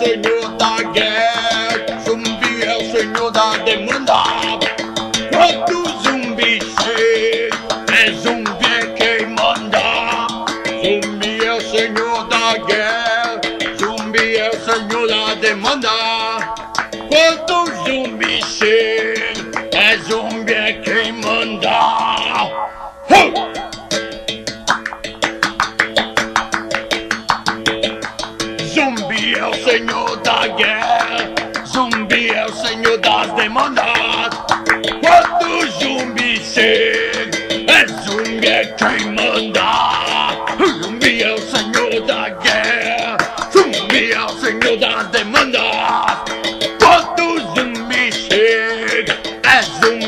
senhor da guerra, zumbi é o senhor da demanda. Quando zumbi chega, é zumbi quem manda. Zumbi é o senhor da guerra, zumbi é o senhor da demanda. Quando zumbi chega, é zumbi é senhor da guerra, zumbi é o senhor das demandas. Quando zumbi chega, é zumbi é quem manda. Zumbi é o senhor da guerra, zumbi é o senhor das demandas. Quando zumbi chega, é zumbi